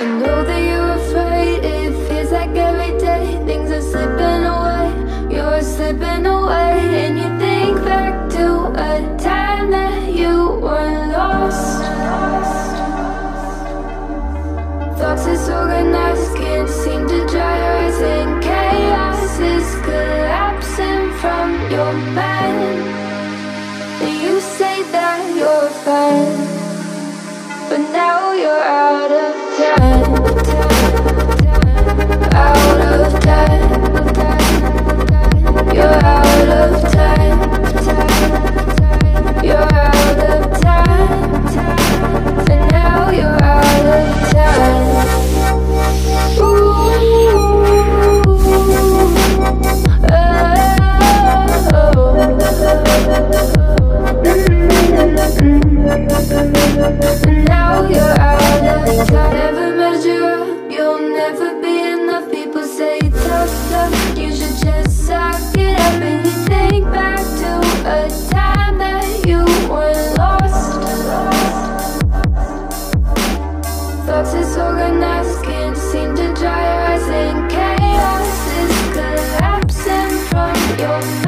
I know that you're afraid. It feels like every day things are slipping away. You're slipping away, and you think back to a time that you were lost. Thoughts disorganized, can't seem to dry your eyes, and chaos is collapsing from your mind. And you say that you're fine, but now you're out of disorganized, can't seem to dry and chaos is collapsing from your.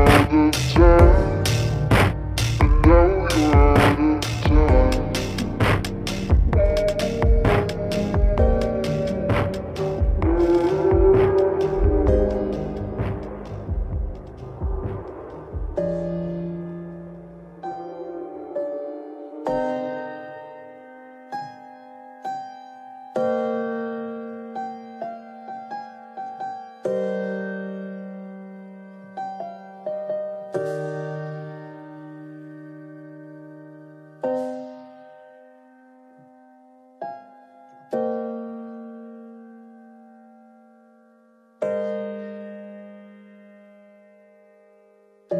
Snap,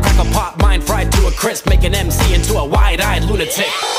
crackle, pop, mind fried to a crisp, make an MC into a wide-eyed lunatic.